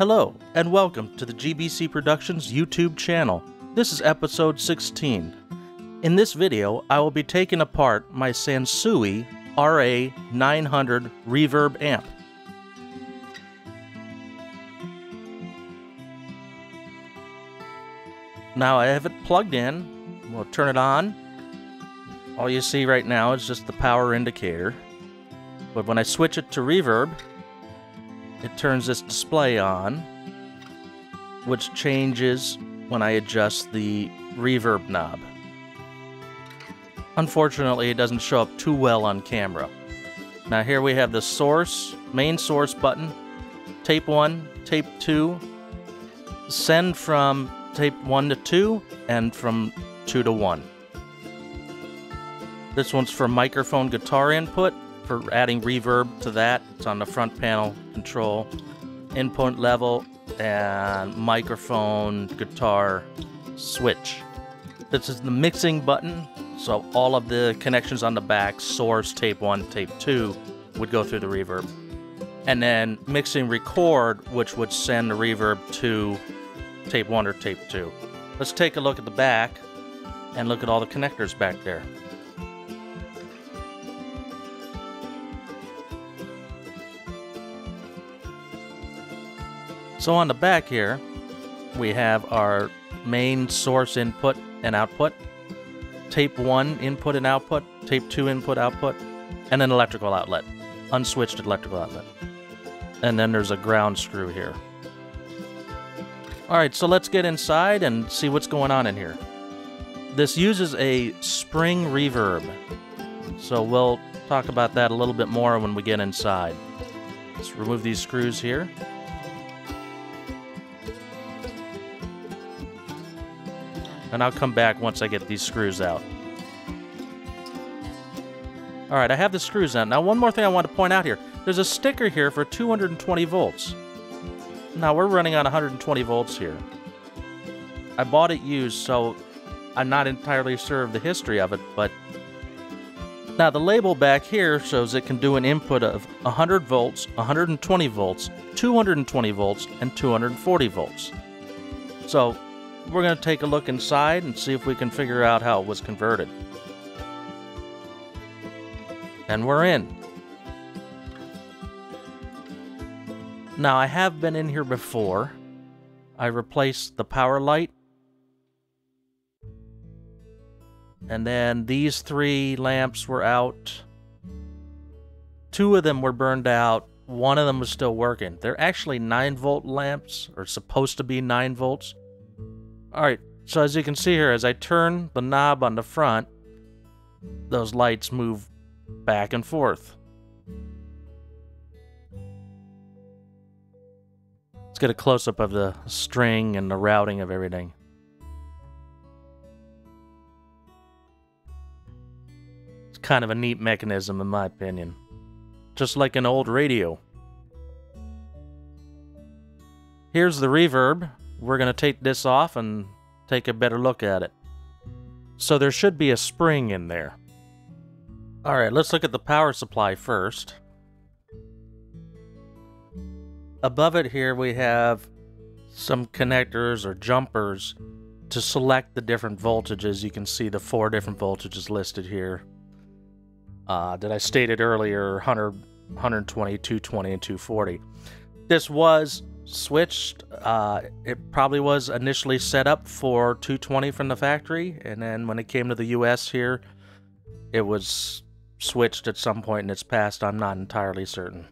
Hello, and welcome to the GBC Productions YouTube channel. This is episode 16. In this video, I will be taking apart my Sansui RA900 Reverb amp. Now I have it plugged in. We'll turn it on. All you see right now is just the power indicator. But when I switch it to reverb, it turns this display on, which changes when I adjust the reverb knob. Unfortunately, it doesn't show up too well on camera. Now here we have the source, main source button, tape 1, tape 2, send from tape 1 to 2, and from 2 to 1. This one's for microphone guitar input, for adding reverb to that. It's on the front panel control, input level, and microphone guitar switch. This is the mixing button, so all of the connections on the back, source, tape 1, tape 2, would go through the reverb. And then mixing record, which would send the reverb to tape 1 or tape 2. Let's take a look at the back and look at all the connectors back there. So on the back here, we have our main source input and output, tape 1 input and output, tape 2 input output, and an electrical outlet, unswitched electrical outlet. And then there's a ground screw here. Alright, so let's get inside and see what's going on in here. This uses a spring reverb, so we'll talk about that a little bit more when we get inside. Let's remove these screws here. And I'll come back once I get these screws out. Alright, I have the screws out. Now, one more thing I want to point out here. There's a sticker here for 220 volts. Now, we're running on 120 volts here. I bought it used, so I'm not entirely sure of the history of it, but... Now, the label back here shows it can do an input of 100 volts, 120 volts, 220 volts, and 240 volts. So, we're going to take a look inside and see if we can figure out how it was converted. And we're in. Now, I have been in here before. I replaced the power light. And then these three lamps were out. Two of them were burned out. One of them was still working. They're actually 9 volt lamps, or supposed to be 9 volts. Alright, so as you can see here, as I turn the knob on the front, those lights move back and forth. Let's get a close-up of the string and the routing of everything. It's kind of a neat mechanism in my opinion. Just like an old radio. Here's the reverb we're going to take this off and take a better look at it. So there should be a spring in there. Alright, let's look at the power supply first. Above it here we have some connectors or jumpers to select the different voltages. You can see the four different voltages listed here. Uh, that I stated earlier, 100, 120, 220, and 240. This was switched. Uh, it probably was initially set up for 220 from the factory, and then when it came to the US here, it was switched at some point in its past. I'm not entirely certain.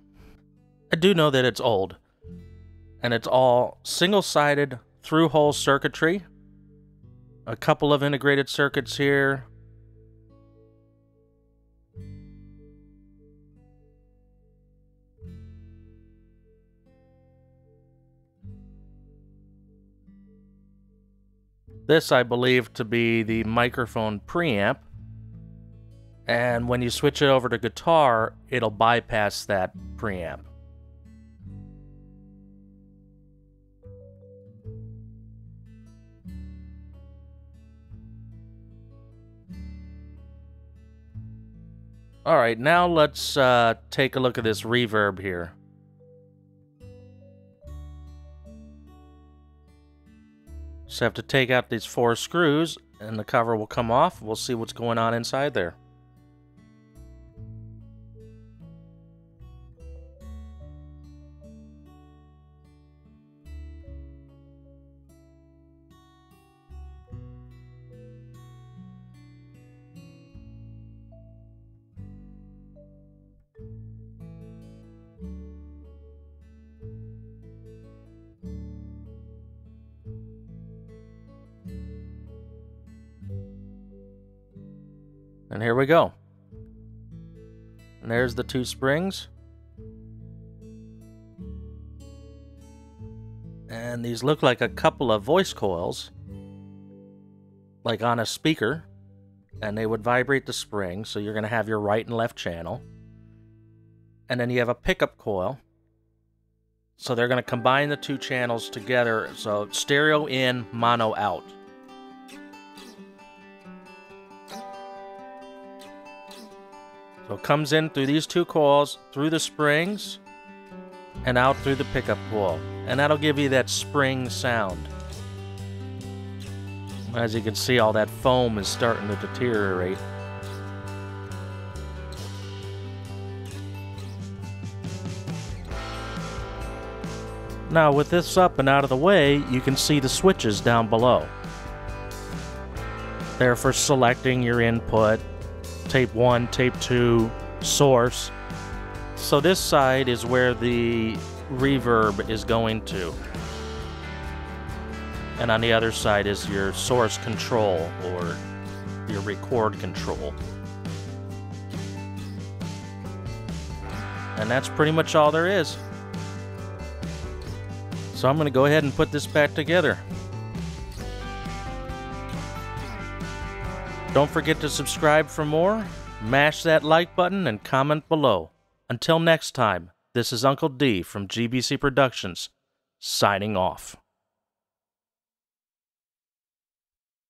I do know that it's old, and it's all single sided through hole circuitry. A couple of integrated circuits here, This I believe to be the microphone preamp. And when you switch it over to guitar, it'll bypass that preamp. Alright, now let's uh, take a look at this reverb here. Just have to take out these four screws and the cover will come off. We'll see what's going on inside there. And here we go. And there's the two springs. And these look like a couple of voice coils, like on a speaker, and they would vibrate the spring. So you're going to have your right and left channel. And then you have a pickup coil. So they're going to combine the two channels together. So stereo in, mono out. So it comes in through these two coils, through the springs, and out through the pickup coil. And that'll give you that spring sound. As you can see, all that foam is starting to deteriorate. Now with this up and out of the way, you can see the switches down below. They're for selecting your input, tape 1, tape 2, source. So this side is where the reverb is going to. And on the other side is your source control or your record control. And that's pretty much all there is. So I'm going to go ahead and put this back together. Don't forget to subscribe for more, mash that like button, and comment below. Until next time, this is Uncle D from GBC Productions, signing off.